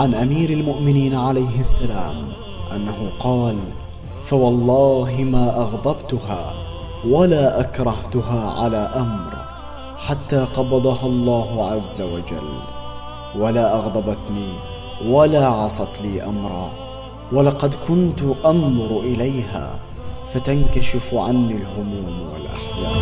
عن أمير المؤمنين عليه السلام أنه قال فوالله ما أغضبتها ولا أكرهتها على أمر حتى قبضها الله عز وجل ولا أغضبتني ولا عصت لي أمرا ولقد كنت أنظر إليها فتنكشف عني الهموم والأحزان.